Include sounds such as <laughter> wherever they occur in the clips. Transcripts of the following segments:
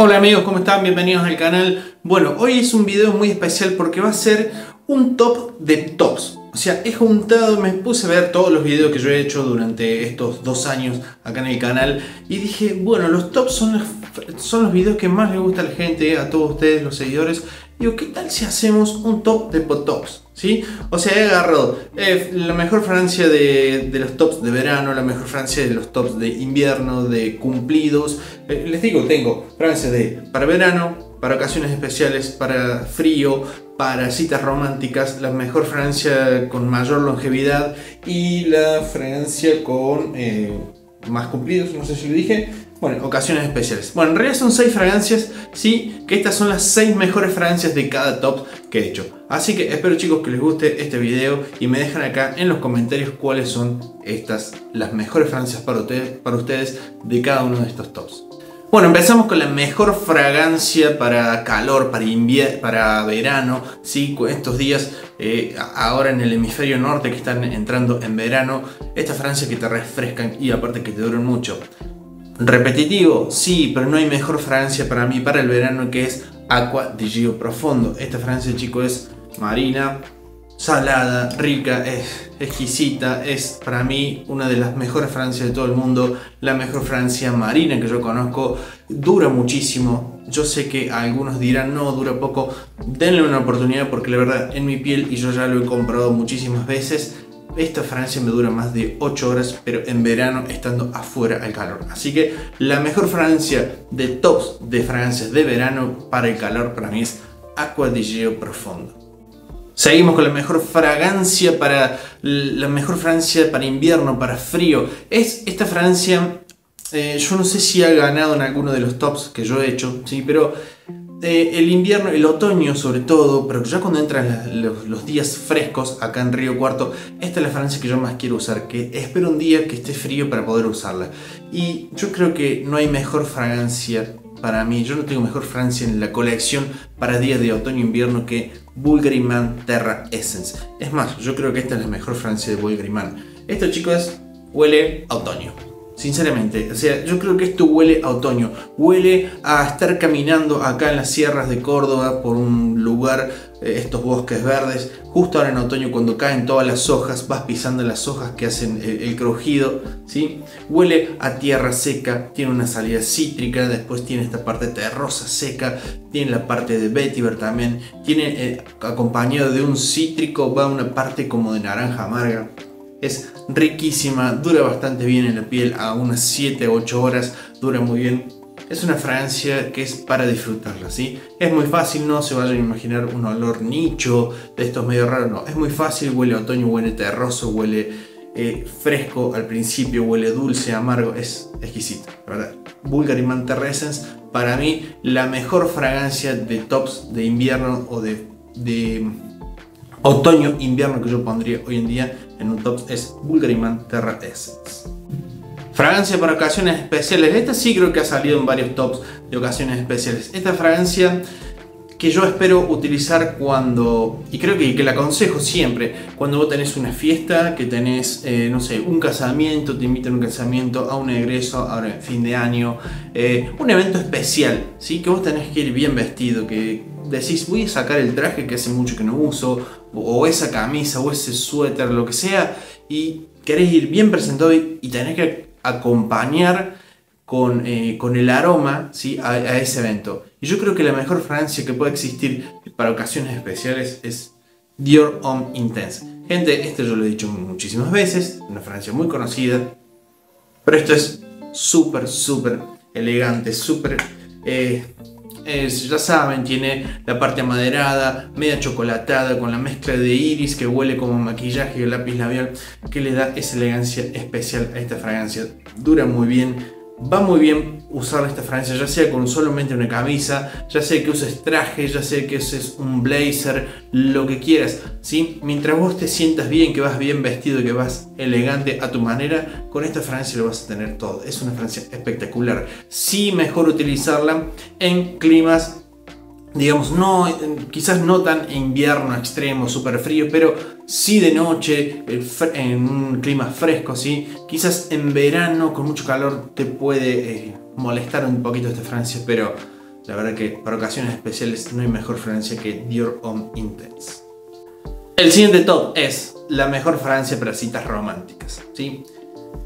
Hola amigos, ¿cómo están? Bienvenidos al canal. Bueno, hoy es un video muy especial porque va a ser un top de tops. O sea, he juntado, me puse a ver todos los videos que yo he hecho durante estos dos años acá en el canal y dije, bueno, los tops son los, son los videos que más le gusta a la gente, a todos ustedes, los seguidores. Digo, ¿qué tal si hacemos un top de tops? O sea, he agarrado eh, la mejor Francia de, los tops de verano, la mejor Francia de los tops de invierno, de cumplidos. Eh, les digo, tengo Francia de para verano, para ocasiones especiales, para frío, para citas románticas, la mejor Francia con mayor longevidad y la Francia con eh, más cumplidos, no sé si lo dije. Bueno, ocasiones especiales. Bueno, en realidad son 6 fragancias, sí, que estas son las 6 mejores fragancias de cada top que he hecho. Así que espero chicos que les guste este video y me dejan acá en los comentarios cuáles son estas, las mejores fragancias para ustedes, para ustedes de cada uno de estos tops. Bueno, empezamos con la mejor fragancia para calor, para para verano, ¿sí? estos días, eh, ahora en el hemisferio norte que están entrando en verano, esta fragancia que te refrescan y aparte que te duran mucho. Repetitivo, sí, pero no hay mejor fragancia para mí para el verano que es Aqua di Gio Profondo. Esta fragancia, chicos, es marina, salada, rica, es exquisita, es para mí una de las mejores Francias de todo el mundo, la mejor Francia marina que yo conozco, dura muchísimo, yo sé que algunos dirán no, dura poco, denle una oportunidad porque la verdad en mi piel y yo ya lo he comprado muchísimas veces, esta Francia me dura más de 8 horas, pero en verano estando afuera al calor. Así que la mejor Francia de tops de Francia de verano para el calor para mí es Aqua di Gio. Seguimos con la mejor fragancia para la mejor fragancia para invierno, para frío. Es esta fragancia, eh, yo no sé si ha ganado en alguno de los tops que yo he hecho, sí, pero eh, el invierno, el otoño sobre todo, pero ya cuando entran los, días frescos acá en Río Cuarto, esta es la fragancia que yo más quiero usar, que espero un día que esté frío para poder usarla. Y yo creo que no hay mejor fragancia para mí, yo no tengo mejor Francia en la colección para días de otoño-invierno que Bulgari Man Terra Essence. Es más, yo creo que esta es la mejor Francia de Bulgari Man. Esto chicos huele a otoño. Sinceramente, o sea, yo creo que esto huele a otoño, huele a estar caminando acá en las sierras de Córdoba por un lugar, eh, estos bosques verdes, justo ahora en otoño cuando caen todas las hojas, vas pisando las hojas que hacen el, crujido, ¿sí? Huele a tierra seca, tiene una salida cítrica, después tiene esta parte terrosa seca, tiene la parte de vetiver también, tiene eh, acompañado de un cítrico, va una parte como de naranja amarga. Es riquísima, dura bastante bien en la piel, a unas 7-8 horas, dura muy bien. Es una fragancia que es para disfrutarla, ¿sí? Es muy fácil, no se vayan a imaginar un olor nicho de estos medio raros, no. Es muy fácil, huele a otoño, huele terroso, huele eh, fresco al principio, huele dulce, amargo, es exquisito, ¿verdad? Bulgari Terra Essence, para mí la mejor fragancia de tops de invierno o de otoño-invierno que yo pondría hoy en día en un top es Bulgariman Terra Essence. Fragancia para ocasiones especiales. Esta sí creo que ha salido en varios tops de ocasiones especiales. Esta fragancia que yo espero utilizar cuando, y creo que, que la aconsejo siempre, cuando vos tenés una fiesta, que tenés, eh, no sé, un casamiento, te invitan a un casamiento, a un egreso, ahora en fin de año, eh, un evento especial, ¿sí? que vos tenés que ir bien vestido, que decís, voy a sacar el traje que hace mucho que no uso, o esa camisa, o ese suéter, lo que sea, y querés ir bien presentado y, tenés que acompañar con, eh, con el aroma ¿sí? A, ese evento. Y yo creo que la mejor fragancia que puede existir para ocasiones especiales es Dior Homme Intense. Gente, esto yo lo he dicho muchísimas veces, una fragancia muy conocida, pero esto es súper, súper elegante, súper... Eh, ya saben, tiene la parte amaderada, media chocolatada, con la mezcla de iris que huele como maquillaje y lápiz labial, que le da esa elegancia especial a esta fragancia. Dura muy bien, va muy bien usar esta fragancia, ya sea con solamente una camisa, ya sea que uses traje, ya sea que uses un blazer, lo que quieras, ¿sí? Mientras vos te sientas bien, que vas bien vestido, que vas elegante a tu manera, con esta fragancia lo vas a tener todo. Es una fragancia espectacular. Sí, mejor utilizarla en climas digamos, no, quizás no tan invierno extremo, súper frío, pero sí de noche, en un clima fresco, ¿sí? Quizás en verano con mucho calor te puede eh, molestar un poquito esta Francia, pero la verdad que para ocasiones especiales no hay mejor fragancia que Dior Homme Intense. El siguiente top es la mejor fragancia para citas románticas. ¿sí?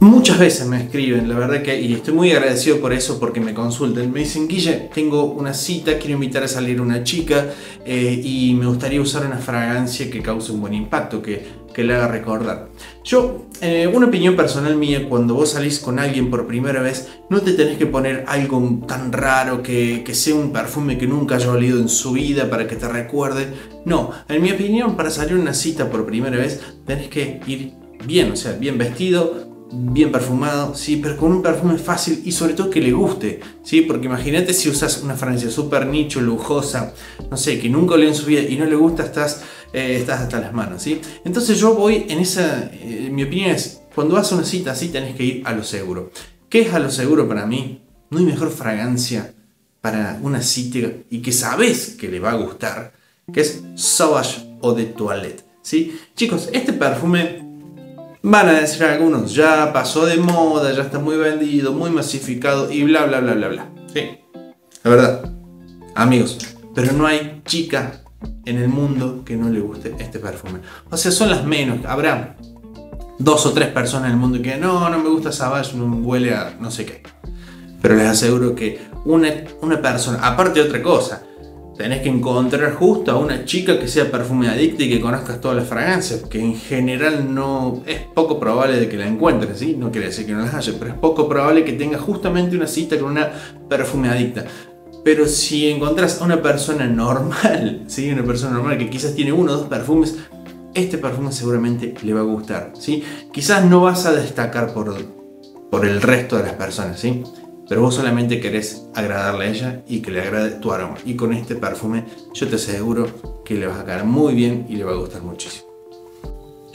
Muchas veces me escriben, la verdad que, y estoy muy agradecido por eso porque me consultan. Me dicen, Guille, tengo una cita, quiero invitar a salir una chica eh, y me gustaría usar una fragancia que cause un buen impacto, que, que le haga recordar. Yo, eh, una opinión personal mía, cuando vos salís con alguien por primera vez, no te tenés que poner algo tan raro que, que sea un perfume que nunca haya olido en su vida para que te recuerde. No, en mi opinión, para salir una cita por primera vez, tenés que ir bien, o sea, bien vestido, bien perfumado, sí, pero con un perfume fácil y sobre todo que le guste, sí, porque imagínate si usas una fragancia súper nicho, lujosa, no sé, que nunca olió en su vida y no le gusta, estás, eh, estás hasta las manos, sí. Entonces yo voy en esa, eh, mi opinión es, cuando vas a una cita así tenés que ir a lo seguro. ¿Qué es a lo seguro para mí? No hay mejor fragancia para una cita y que sabes que le va a gustar, que es Sauvage o de Toilette, sí. Chicos, este perfume Van a decir algunos, ya pasó de moda, ya está muy vendido, muy masificado y bla bla bla bla bla. Sí, la verdad, amigos, pero no hay chica en el mundo que no le guste este perfume. O sea, son las menos. Habrá dos o tres personas en el mundo que no, no me gusta Savage, no huele a no sé qué. Pero les aseguro que una, una persona, aparte de otra cosa, tenés que encontrar justo a una chica que sea perfume adicta y que conozcas todas las fragancias, que en general no es poco probable de que la encuentres, ¿sí? No quiere decir que no las haya, pero es poco probable que tenga justamente una cita con una perfume adicta. Pero si encontrás a una persona normal, <laughs> ¿sí? Una persona normal que quizás tiene uno o dos perfumes, este perfume seguramente le va a gustar, ¿sí? Quizás no vas a destacar por, por el resto de las personas, ¿sí? Pero vos solamente querés agradarle a ella y que le agrade tu aroma. Y con este perfume yo te aseguro que le vas a caer muy bien y le va a gustar muchísimo.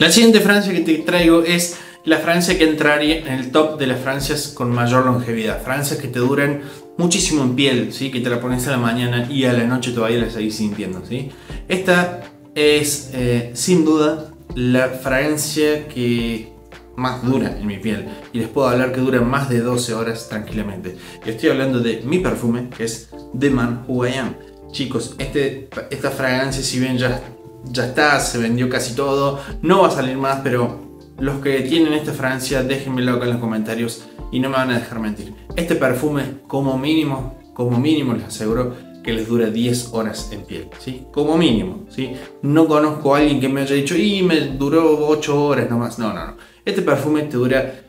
La siguiente Francia que te traigo es la Francia que entraría en el top de las Francias con mayor longevidad. Francias que te duran muchísimo en piel, ¿sí? que te la pones a la mañana y a la noche todavía la seguís sintiendo. ¿sí? Esta es eh, sin duda la fragancia que más dura en mi piel y les puedo hablar que dura más de 12 horas tranquilamente. Estoy hablando de mi perfume que es The Man Who I Am. Chicos, este, esta fragancia si bien ya, ya está, se vendió casi todo, no va a salir más, pero los que tienen esta fragancia déjenmelo acá en los comentarios y no me van a dejar mentir. Este perfume como mínimo, como mínimo les aseguro que les dura 10 horas en piel, ¿sí? Como mínimo, ¿sí? No conozco a alguien que me haya dicho, y me duró 8 horas nomás. No, no, no. Este perfume te dura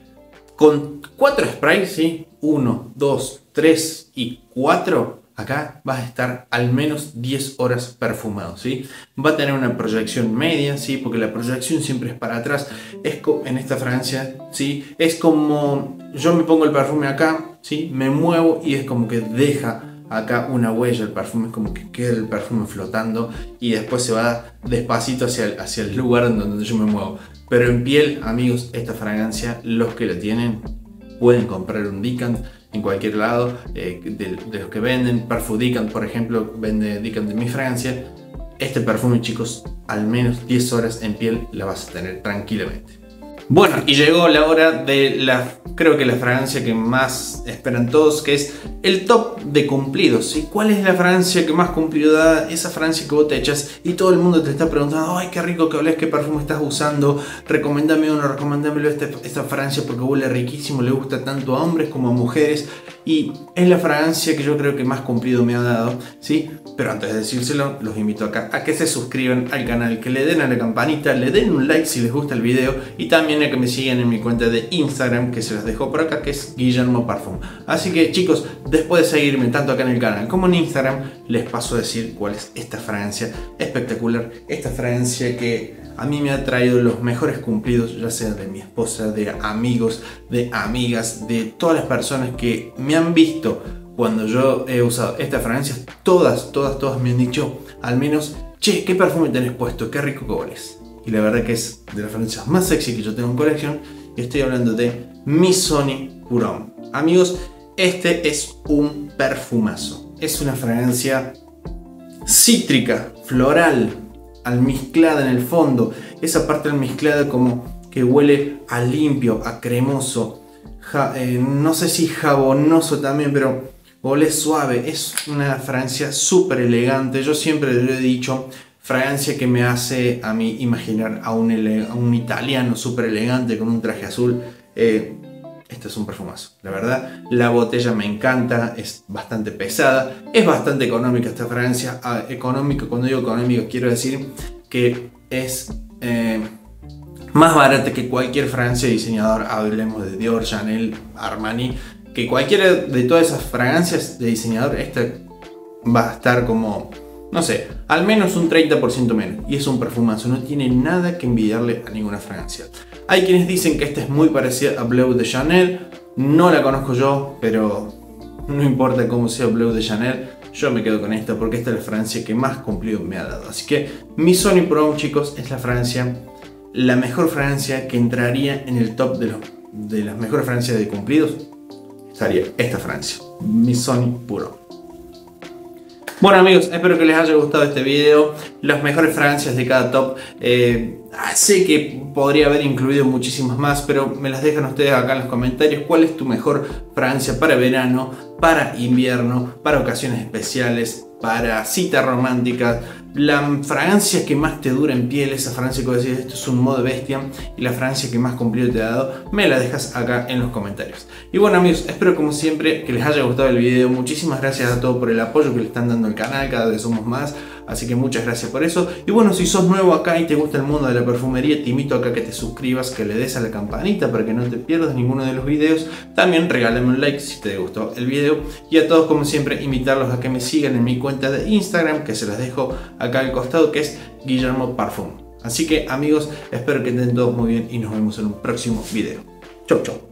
con 4 sprays, ¿sí? 1, 2, 3 y 4. Acá vas a estar al menos 10 horas perfumado, ¿sí? Va a tener una proyección media, ¿sí? Porque la proyección siempre es para atrás. Es en esta fragancia, ¿sí? Es como yo me pongo el perfume acá, ¿sí? Me muevo y es como que deja acá una huella, el perfume como que queda el perfume flotando y después se va despacito hacia hacia el lugar en donde yo me muevo. Pero en piel, amigos, esta fragancia, los que la tienen, pueden comprar un Dicant en cualquier lado eh, de, los que venden. Dicant, por ejemplo, vende Dicant de mi fragancia. Este perfume, chicos, al menos 10 horas en piel la vas a tener tranquilamente. Bueno, y llegó la hora de la, creo que la fragancia que más esperan todos, que es el top de cumplidos. ¿Y cuál es la fragancia que más cumplido da? Esa fragancia que vos te echas y todo el mundo te está preguntando, ay, qué rico que hables, qué perfume estás usando, recomendame uno, recomendámelo esta, esta fragancia porque huele riquísimo, le gusta tanto a hombres como a mujeres. Y es la fragancia que yo creo que más cumplido me ha dado, ¿sí? Pero antes de decírselo, los invito acá a que se suscriban al canal, que le den a la campanita, le den un like si les gusta el video y también a que me sigan en mi cuenta de Instagram que se las dejo por acá, que es Guillermo Parfum. Así que chicos, después de seguirme tanto acá en el canal como en Instagram, les paso a decir cuál es esta fragancia espectacular, esta fragancia que a mí me ha traído los mejores cumplidos, ya sea de mi esposa, de amigos, de amigas, de todas las personas que me han visto cuando yo he usado esta fragancia. Todas, todas, todas me han dicho al menos, che, ¿qué perfume tenés puesto? Qué rico que. Y la verdad que es de las fragancias más sexy que yo tengo en colección. Y estoy hablando de Missoni Purón. Amigos, este es un perfumazo. Es una fragancia cítrica, floral, almizclada en el fondo, esa parte almizclada como que huele a limpio, a cremoso, eh, no sé si jabonoso también, pero Olé suave, es una Francia súper elegante. Yo siempre lo he dicho, Francia que me hace a mí imaginar a un, un italiano súper elegante con un traje azul. Eh, este es un perfumazo, la verdad. La botella me encanta, es bastante pesada, es bastante económica esta Francia. Ah, cuando digo económico, quiero decir que es eh, más barata que cualquier Francia diseñador. Hablemos de Dior, Chanel, Armani, que cualquiera de todas esas fragancias de diseñador, esta va a estar como no sé, al menos un 30% menos. Y es un perfumazo, no tiene nada que envidiarle a ninguna fragancia. Hay quienes dicen que esta es muy parecida a Bleu de Chanel. No la conozco yo, pero no importa cómo sea Bleu de Chanel. Yo me quedo con esta porque esta es la Francia que más cumplido me ha dado. Así que mi Sony Pro, chicos, es la Francia, la mejor Francia que entraría en el top de, las mejores Francias de cumplidos. Estaría esta Francia, mi Sony Pro. Bueno amigos, espero que les haya gustado este video, las mejores fragancias de cada top. Eh, ah, sé que podría haber incluido muchísimas más, pero me las dejan ustedes acá en los comentarios. ¿Cuál es tu mejor fragancia para verano, para invierno, para ocasiones especiales, para citas románticas? La fragancia que más te dura en piel, esa fragancia que decís, esto es un modo bestia, y la fragancia que más cumplido te ha dado, me la dejas acá en los comentarios. Y bueno amigos, espero como siempre que les haya gustado el video, muchísimas gracias a todos por el apoyo que le están dando al canal, cada vez somos más, así que muchas gracias por eso. Y bueno, si sos nuevo acá y te gusta el mundo de la perfumería, te invito acá a que te suscribas, que le des a la campanita para que no te pierdas ninguno de los videos. También regálame un like si te gustó el video. Y a todos como siempre, invitarlos a que me sigan en mi cuenta de Instagram, que se las dejo acá al costado, que es Guillermo Parfum. Así que amigos, espero que estén todos muy bien y nos vemos en un próximo video. Chau, chau.